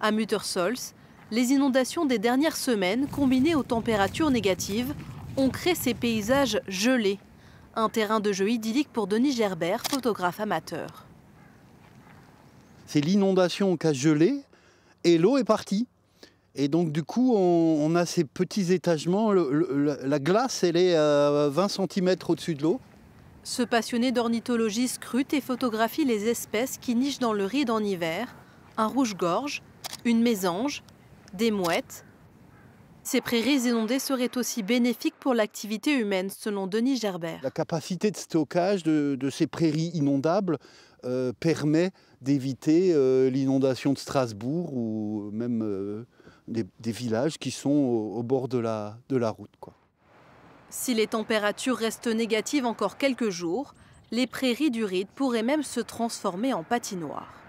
À Muttersols, les inondations des dernières semaines, combinées aux températures négatives, ont créé ces paysages gelés. Un terrain de jeu idyllique pour Denis Gerbert, photographe amateur. C'est l'inondation qui a gelé et l'eau est partie. Et donc du coup, on, a ces petits étagements. la glace, elle est à 20 cm au-dessus de l'eau. Ce passionné d'ornithologie scrute et photographie les espèces qui nichent dans le ride en hiver. Un rouge-gorge, une mésange, des mouettes. Ces prairies inondées seraient aussi bénéfiques pour l'activité humaine, selon Denis Gerbert. La capacité de stockage de, ces prairies inondables euh, permet d'éviter euh, l'inondation de Strasbourg ou même euh, des, villages qui sont au, bord de la, de la route. Quoi. Si les températures restent négatives encore quelques jours, les prairies du Ride pourraient même se transformer en patinoire.